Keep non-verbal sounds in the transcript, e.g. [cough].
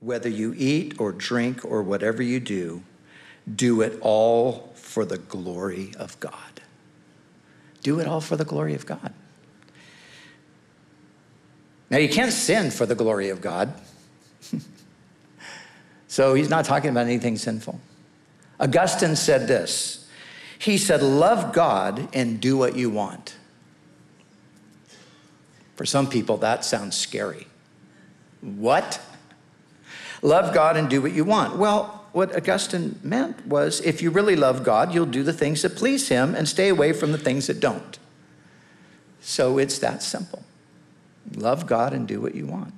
whether you eat or drink or whatever you do, do it all for the glory of God. Do it all for the glory of God. Now, you can't sin for the glory of God. [laughs] so he's not talking about anything sinful. Augustine said this He said, Love God and do what you want. For some people, that sounds scary. What? Love God and do what you want. Well, what Augustine meant was if you really love God, you'll do the things that please Him and stay away from the things that don't. So it's that simple. Love God and do what you want.